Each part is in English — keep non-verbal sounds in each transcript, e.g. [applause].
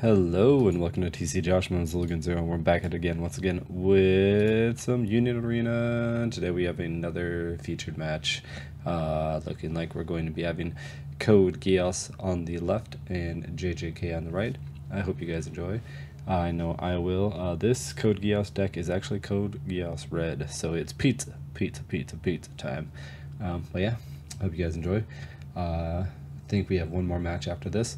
Hello and welcome to TC Josh Mulligan Zero. We're back at it again once again with some Union Arena. Today we have another featured match. Uh, looking like we're going to be having Code Geass on the left and JJK on the right. I hope you guys enjoy. I know I will. Uh, this Code Geass deck is actually Code Geass Red, so it's pizza, pizza, pizza, pizza time. Um, but yeah, hope you guys enjoy. Uh, I think we have one more match after this,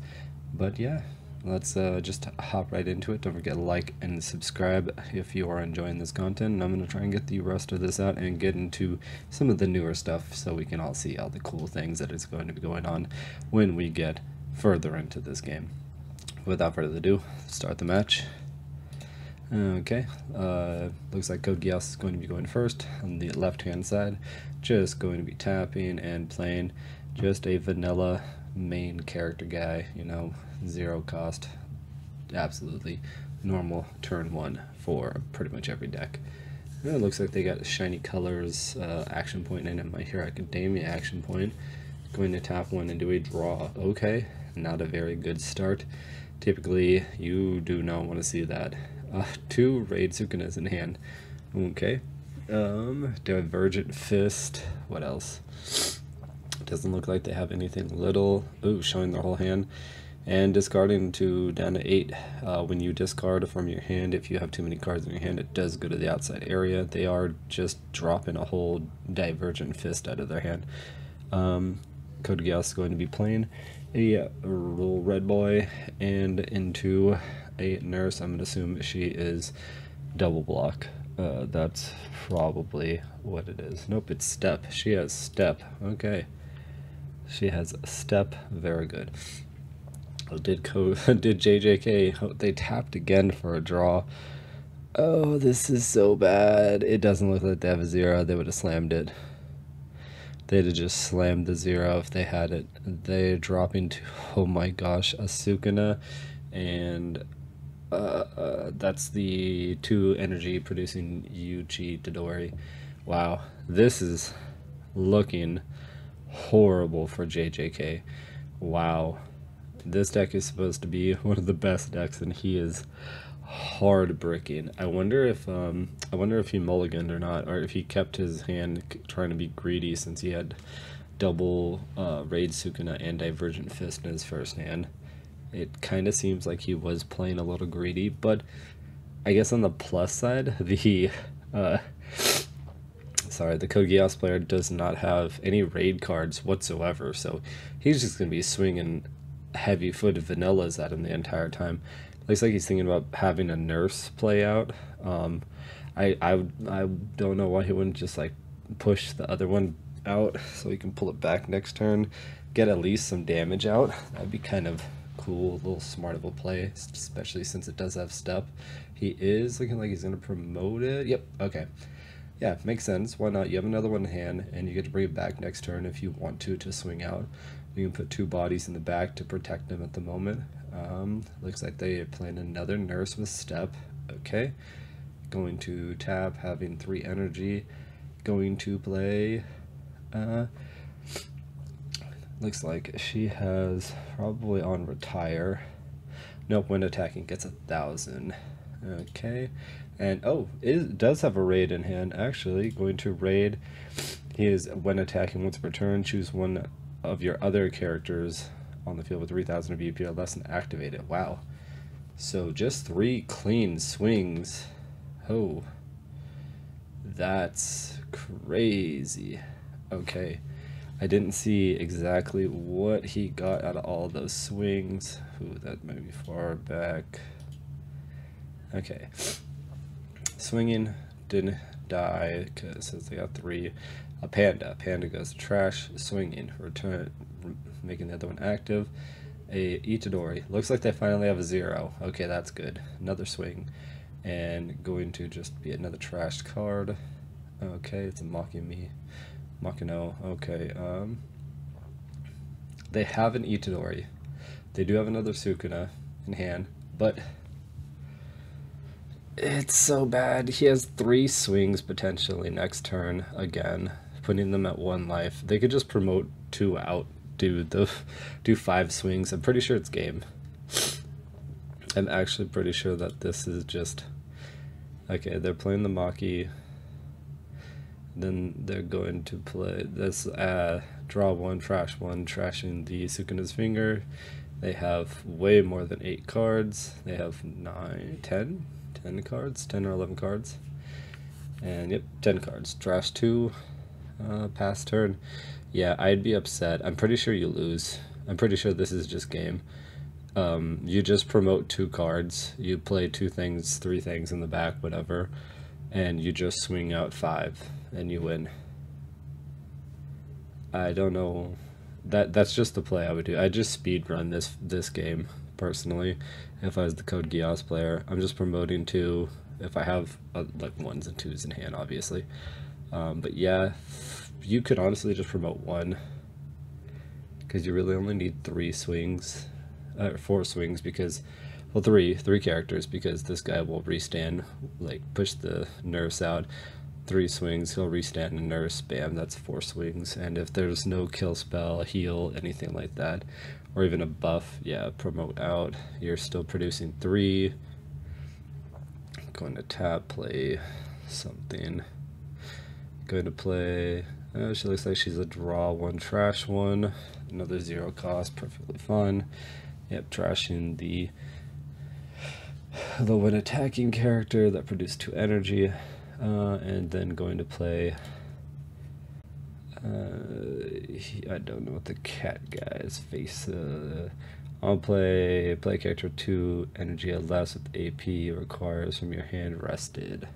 but yeah let's uh, just hop right into it. Don't forget to like and subscribe if you are enjoying this content. And I'm going to try and get the rest of this out and get into some of the newer stuff so we can all see all the cool things that is going to be going on when we get further into this game. Without further ado, start the match. Okay, uh, looks like Code Geass is going to be going first on the left hand side. Just going to be tapping and playing just a vanilla main character guy, you know, zero cost, absolutely normal turn one for pretty much every deck. And it looks like they got shiny colors uh, action point and My Hero Academia action point. Going to tap one and do a draw. Okay, not a very good start. Typically, you do not want to see that. [laughs] Uh, two Raid Sukunas in hand. Okay. Um, Divergent Fist. What else? Doesn't look like they have anything little. Ooh, showing their whole hand. And discarding to down to 8. Uh, when you discard from your hand, if you have too many cards in your hand, it does go to the outside area. They are just dropping a whole Divergent Fist out of their hand. Um, Code Geass is going to be playing a little red boy and into a nurse. I'm going to assume she is double block. Uh, that's probably what it is. Nope, it's step. She has step. Okay. She has a step. Very good. Did co [laughs] did JJK? They tapped again for a draw. Oh, this is so bad. It doesn't look like they have a zero. They would have slammed it. They'd have just slammed the zero if they had it. They're dropping to, [laughs] oh my gosh, a Sukuna, and uh, uh, that's the two energy producing Yuji Itadori. Wow, this is looking horrible for JJK. Wow. This deck is supposed to be [laughs] one of the best decks, and he is hard bricking. I wonder if um, I wonder if he mulliganed or not, or if he kept his hand trying to be greedy since he had double uh, Raid Sukuna and Divergent Fist in his first hand. It kind of seems like he was playing a little greedy, but I guess on the plus side, [laughs] the uh, sorry, the Geass player does not have any raid cards whatsoever, so he's just going to be swinging heavy-footed vanillas at him the entire time. Looks like he's thinking about having a nurse play out. Um, I, I, I don't know why he wouldn't just like push the other one out so he can pull it back next turn, get at least some damage out. That'd be kind of cool, a little smart of a play, especially since it does have step. He is looking like he's going to promote it. Yep, okay. Yeah, makes sense. Why not? You have another one in hand, and you get to bring it back next turn if you want to to swing out. You can put two bodies in the back to protect them at the moment. Um, looks like they plan another nurse with step. Okay. Going to tap, having three energy. Going to play. Uh, looks like she has probably on retire. Nope, when attacking gets a thousand. Okay. And oh, it does have a raid in hand, actually. Going to raid. He is, when attacking once per turn, choose one of your other characters on the field with 3000 of BP or less and activate it. Wow. So just three clean swings. Oh. That's crazy. Okay. I didn't see exactly what he got out of all those swings. Ooh, that might be far back. Okay. Swinging didn't die because says they got three. A panda. Panda goes to trash. Swinging. Return. Making the other one active. A Itadori. Looks like they finally have a zero. Okay, that's good. Another swing. And going to just be another trashed card. Okay, it's a mocking me. Makino. Okay. Um, they have an Itadori. They do have another Sukuna in hand, but it's so bad. He has three swings potentially next turn again, putting them at one life. They could just promote two out, do the do five swings. I'm pretty sure it's game. I'm actually pretty sure that this is just okay. They're playing the Maki. Then they're going to play this. Uh, draw one, trash one, trashing the Sukuna's finger. They have way more than eight cards. They have nine, ten, ten cards, ten or eleven cards. And yep, ten cards. Trash two, uh, pass turn. Yeah, I'd be upset. I'm pretty sure you lose. I'm pretty sure this is just game. Um, you just promote two cards. You play two things, three things in the back, whatever, and you just swing out five and you win. I don't know. That that's just the play I would do. I just speed run this this game personally. If I was the Code Geass player, I'm just promoting to, If I have uh, like ones and twos in hand, obviously. Um, but yeah, you could honestly just promote one because you really only need three swings, uh, four swings because, well, three, three characters because this guy will restand, like push the nerfs out. Three swings, he'll restand and nurse, bam, that's four swings. And if there's no kill spell, heal, anything like that, or even a buff, yeah, promote out, you're still producing three. Going to tap, play something. Going to play uh, she looks like she's a draw one, trash one. Another zero cost, perfectly fine. Yep, trashing the the when attacking character that produced two energy, uh, and then going to play. Uh, he, I don't know what the cat guy's face. Uh, I'll play play character two energy less with AP requires from your hand rested.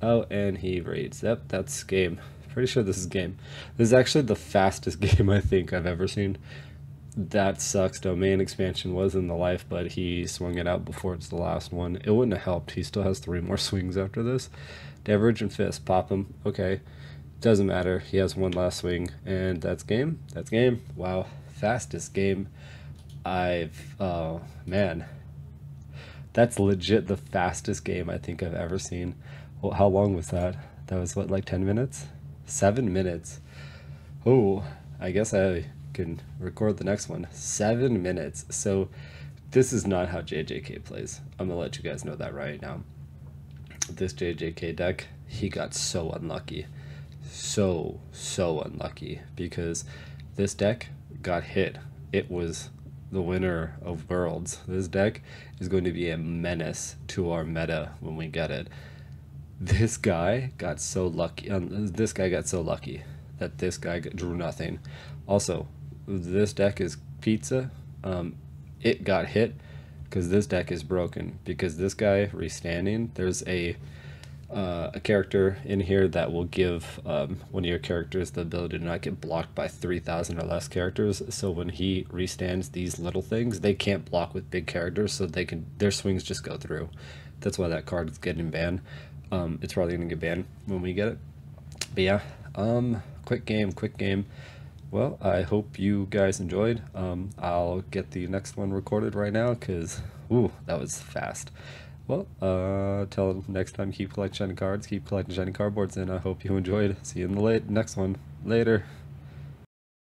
Oh, and he raids. Yep, that's game. Pretty sure this is game. This is actually the fastest [laughs] game I think I've ever seen. That sucks. Domain expansion was in the life, but he swung it out before it's the last one. It wouldn't have helped. He still has three more [laughs] swings after this. Divergent Fist, pop him. Okay. Doesn't matter. He has one last swing, and that's game. That's game. Wow. Fastest game I've. Oh, man. That's legit the fastest game I think I've ever seen. Well, how long was that? That was what, like 10 minutes? Seven minutes. Oh, I guess I can record the next one. Seven minutes. So this is not how JJK plays. I'm gonna let you guys know that right now. This JJK deck, he got so unlucky. So, so unlucky because this deck got hit. It was the winner of Worlds. This deck is going to be a menace to our meta when we get it this guy got so lucky. Um, this guy got so lucky that this guy drew nothing. Also, this deck is pizza. Um, it got hit because this deck is broken. Because this guy restanding, there's a uh, a character in here that will give um, one of your characters the ability to not get blocked by 3,000 or less characters. So when he restands these little things, they can't block with big characters, so they can their swings just go through. That's why that card is getting banned. Um, it's probably going to get banned when we get it. But yeah, um, quick game, quick game. Well, I hope you guys enjoyed. Um, I'll get the next one recorded right now because, ooh, that was fast. Well, uh, next time, keep collecting shiny cards, keep collecting shiny cardboards, and I hope you enjoyed. See you in the late next one. Later.